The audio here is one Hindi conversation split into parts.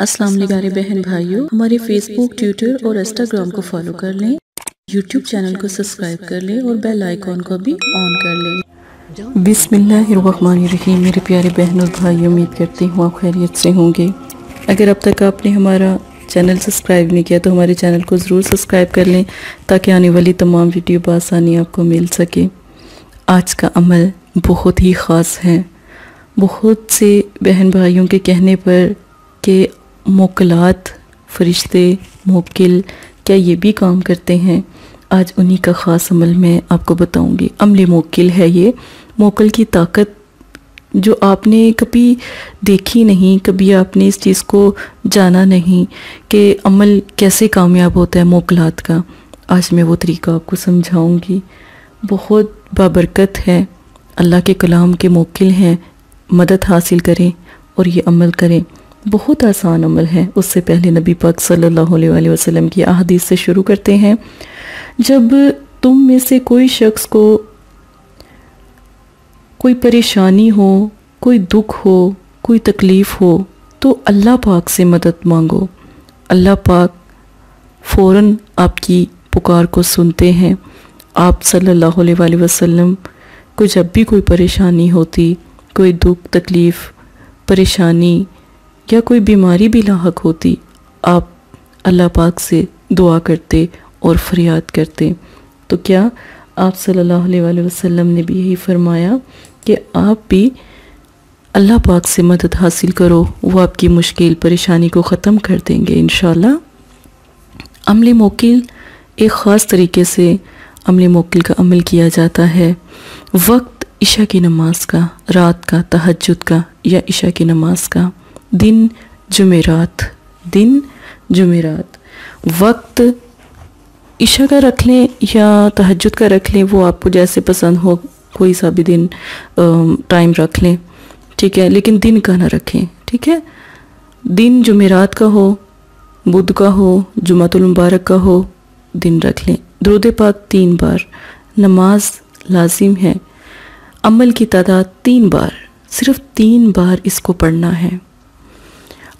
अस्सलाम वालेकुम बहन भाइयों। हमारे फेसबुक ट्विटर और इंस्टाग्राम को फॉलो कर लें। यूट्यूब चैनल को सब्सक्राइब कर लें और बेल आइकॉन को भी ऑन कर लें। बिस्मिल्लाहिर्रहमानिर्रहीम। मेरे प्यारे बहन और भाई, उम्मीद करती हूँ आप खैरियत से होंगे। अगर अब तक आपने हमारा चैनल सब्सक्राइब नहीं किया तो हमारे चैनल को ज़रूर सब्सक्राइब कर लें, ताकि आने वाली तमाम वीडियो बसानी आपको मिल सके। आज का अमल बहुत ही ख़ास है। बहुत से बहन भाइयों के कहने पर कि मोकलात, फरिश्ते मोकिल क्या ये भी काम करते हैं? आज उन्हीं का ख़ास अमल मैं आपको बताऊँगी। अमल मोकिल है ये। मोकल की ताकत जो आपने कभी देखी नहीं, कभी आपने इस चीज़ को जाना नहीं कि अमल कैसे कामयाब होता है मोकलात का। आज मैं वो तरीका आपको समझाऊँगी। बहुत बाबरकत है। अल्लाह के कलाम के मोकिल हैं। मदद हासिल करें और ये अमल करें। बहुत आसान अमल है। उससे पहले नबी पाक सल्लल्लाहु अलैहि वसल्लम की अहदीस से शुरू करते हैं। जब तुम में से कोई शख्स को कोई परेशानी हो, कोई दुख हो, कोई तकलीफ़ हो तो अल्लाह पाक से मदद मांगो। अल्लाह पाक फ़ौर आपकी पुकार को सुनते हैं। आप सल्लल्लाहु अलैहि वसल्लम को जब भी कोई परेशानी होती, कोई दुख, तकलीफ़, परेशानी या कोई बीमारी भी लाक होती? आप अल्लाह पाक से दुआ करते और फरियाद करते। तो क्या आप सल्लल्लाहु अलैहि वसल्लम ने भी यही फरमाया कि आप भी अल्लाह पाक से मदद हासिल करो, वो आपकी मुश्किल परेशानी को ख़त्म कर देंगे इन अमल मोकिल एक ख़ास तरीके से अमल मोकिल का अमल किया जाता है। वक्त ईशा की नमाज़ का, रात का तहजद का या ईशा की नमाज़ का। दिन जुमेरात दिन जुमेरात। वक्त ईशा का रख लें या तहजद का रख लें, वो आपको जैसे पसंद हो, कोई सा भी दिन टाइम रख लें। ठीक है, लेकिन दिन का ना रखें, ठीक है? दिन जुमेरात का हो, बुध का हो जुमातुल मुबारक का हो, दिन रख लें। दरुद पाक तीन बार। नमाज़ लाजिम है। अमल की तादाद तीन बार। सिर्फ़ तीन बार इसको पढ़ना है।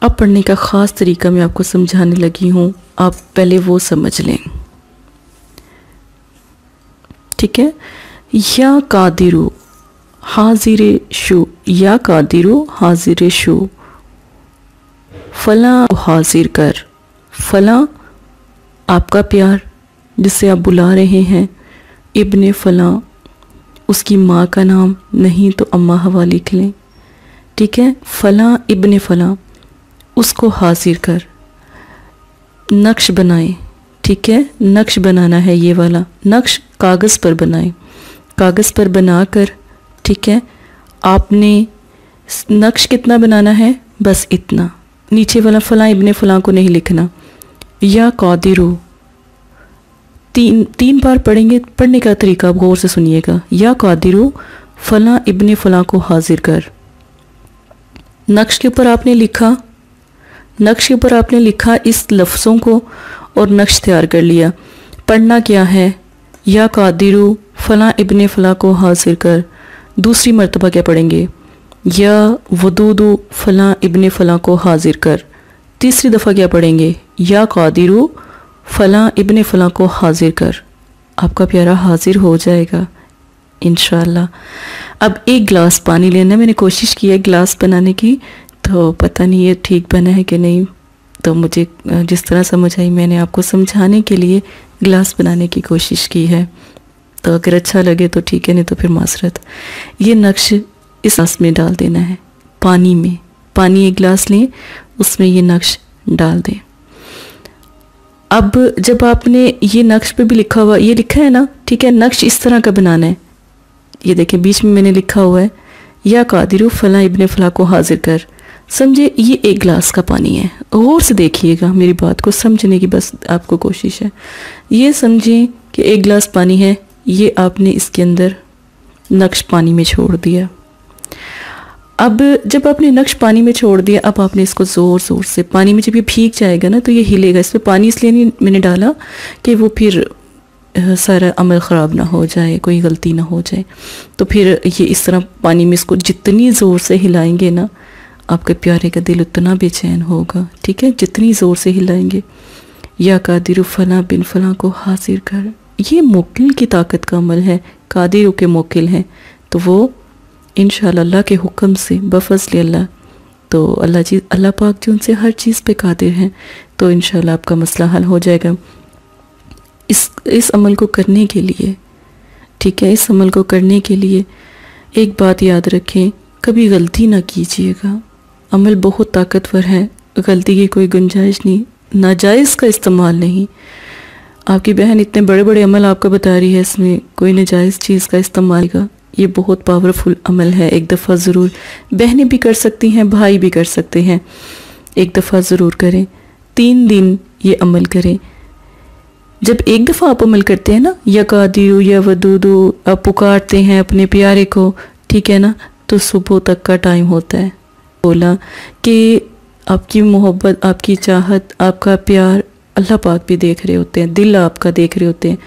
अब पढ़ने का ख़ास तरीका मैं आपको समझाने लगी हूँ। आप पहले वो समझ लें। ठीक है? या कादिरु, हाजिर शो, या कादिरु, हाजिर शु। फला हाजिर कर। फला आपका प्यार, जिसे आप बुला रहे हैं। इब्ने फला, उसकी माँ का नाम नहीं तो अम्मा हवा लिख लें। ठीक है? फला इब्ने फला। उसको हाजिर कर। नक्श बनाए, ठीक है? नक्श बनाना है ये वाला। नक्श कागज़ पर बनाए। कागज़ पर बनाकर, ठीक है? आपने नक्श कितना बनाना है? बस इतना। नीचे वाला फ़लाँ इबन फ़लाँ को नहीं लिखना। या कादिरो। तीन तीन बार पढ़ेंगे, पढ़ने का तरीका आप गौर से सुनिएगा। या कादिरो, फ़लाँ इबन फ़लाँ को हाजिर कर। नक्श के ऊपर आपने लिखा नक्श के ऊपर आपने लिखा इस लफ्ज़ों को और नक्श तैयार कर लिया। पढ़ना क्या है? या कादिरु फ़ला इबन फ़ला को हाजिर कर। दूसरी मरतबा क्या पढ़ेंगे? या वदूदु फ़ला इबन फ़ला को हाजिर कर। तीसरी दफ़ा क्या पढ़ेंगे? या कादिरु फ़ला इबन फ़ला को हाजिर कर। आपका प्यारा हाजिर हो जाएगा इन अब एक गिलास पानी लेना, मैंने कोशिश की है गिलास बनाने की। तो पता नहीं ये ठीक बना है कि नहीं। तो मुझे, जिस तरह समझ आई, मैंने आपको समझाने के लिए गिलास बनाने की कोशिश की है। तो अगर अच्छा लगे तो ठीक है, नहीं तो फिर मासरत। ये नक्श इस ग्लास में डाल देना है, पानी में। पानी एक गिलास लें, उसमें ये नक्श डाल दें। अब जब आपने ये नक्श पे भी लिखा हुआ, ये लिखा है ना, ठीक है, नक्श इस तरह का बनाना है। ये देखें, बीच में मैंने लिखा हुआ है, या कादिर फ़ला इबन फ़ला को हाजिर कर। समझे ये एक गिलास का पानी है। गौर से देखिएगा मेरी बात को, समझने की बस आपको कोशिश है। ये समझें कि एक गिलास पानी है, ये आपने इसके अंदर नक्श पानी में छोड़ दिया। अब जब आपने नक्श पानी में छोड़ दिया, अब आपने इसको ज़ोर ज़ोर से, पानी में जब ये भीग जाएगा ना तो ये हिलेगा। इसमें पानी इसलिए नहीं मैंने डाला कि वो फिर सारा अमल ख़राब ना हो जाए, कोई गलती ना हो जाए। तो फिर ये इस तरह पानी में इसको जितनी ज़ोर से हिलाएँगे ना आपके प्यारे का दिल उतना बेचैन होगा, ठीक है? जितनी ज़ोर से हिलाएँगे। या कादिर फला बिन फला को हासिर कर। ये मोकिल की ताकत का अमल है, कादिर के मोकिल हैं। तो वो इन अल्लाह के हुक्म से, बफजल अल्लाह। तो अल्लाह जी, अल्लाह पाक जो उनसे हर चीज़ पे कादिर हैं। तो इन आपका मसला हल हो जाएगा। इस इस अमल को करने के लिए, ठीक है? इस अमल को करने के लिए एक बात याद रखें, कभी गलती ना कीजिएगा। अमल बहुत ताकतवर है। गलती की कोई गुंजाइश नहीं, नाजायज़ का इस्तेमाल नहीं। आपकी बहन इतने बड़े बड़े अमल आपको बता रही है, इसमें कोई नाजायज़ चीज़ का इस्तेमाल का, ये बहुत पावरफुल अमल है। एक दफ़ा ज़रूर बहनें भी कर सकती हैं, भाई भी कर सकते हैं। एक दफ़ा ज़रूर करें। तीन दिन ये अमल करें। जब एक दफ़ा आप अमल करते हैं ना, या कादियो, या वदूदो, आप पुकारते हैं अपने प्यारे को, ठीक है ना? तो सुबह तक का टाइम होता है। बोला कि आपकी मोहब्बत, आपकी चाहत, आपका प्यार अल्लाह पाक भी देख रहे होते हैं, दिल आपका देख रहे होते हैं।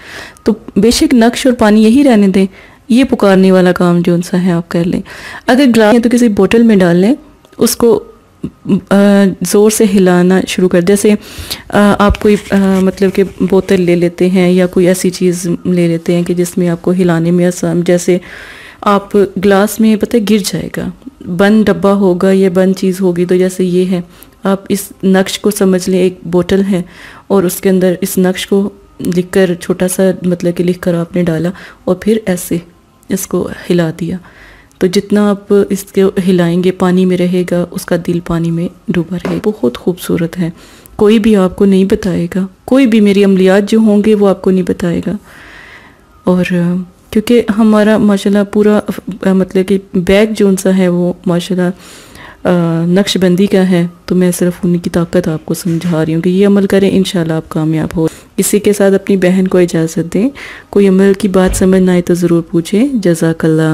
तो बेशक नक्श और पानी यही रहने दें, ये पुकारने वाला काम जो उनसा है आप कर लें। अगर ग्लास है तो किसी बोतल में डाल लें, उसको ज़ोर से हिलाना शुरू कर जैसे आप कोई मतलब कि बोतल ले लेते हैं या कोई ऐसी चीज़ ले लेते हैं कि जिसमें आपको हिलाने में आसान जैसे आप ग्लास में पता गिर जाएगा। बंद डब्बा होगा या बंद चीज़ होगी तो जैसे ये है, आप इस नक्श को समझ लें, एक बोतल है, और उसके अंदर इस नक्श को लिखकर, छोटा सा मतलब कि लिख कर आपने डाला, और फिर ऐसे इसको हिला दिया। तो जितना आप इसके हिलाएँगे, पानी में रहेगा, उसका दिल पानी में डूबा रहेगा बहुत खूबसूरत है। कोई भी आपको नहीं बताएगा, कोई भी मेरी अमलियात जो होंगे, वो आपको नहीं बताएगा। और क्योंकि हमारा माशाल्लाह पूरा मतलब कि बैग जो सा है वो माशाल्लाह नक्शबंदी का है। तो मैं सिर्फ़ उनकी ताकत आपको समझा रही हूँ कि ये अमल करें इन आप कामयाब हो। इसी के साथ अपनी बहन को इजाज़त दें। कोई अमल की बात समझ ना आए तो ज़रूर पूछें। जजाकल्ला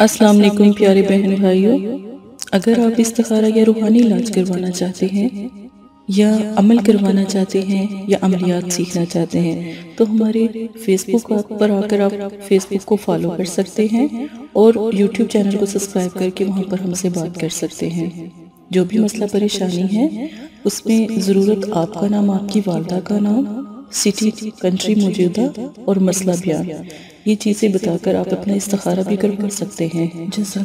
अस्सलाम वालेकुम प्यारे बहन भाइयों। अगर आप इस्तारा या रूहानी इलाज करवाना चाहते हैं या अमल करवाना चाहते हैं या अमलियात सीखना चाहते हैं तो हमारे फेसबुक पर आकर आप फेसबुक को फॉलो कर सकते हैं और यूट्यूब चैनल को सब्सक्राइब करके वहाँ पर हमसे बात कर सकते हैं। जो भी मसला परेशानी है उसमें ज़रूरत आपका नाम आपकी वालदा का नाम सिटी कंट्री मौजूदा और मसला बयान। ये चीज़ें बताकर आप अपना इस्तारा भी करवा सकते हैं। जैसा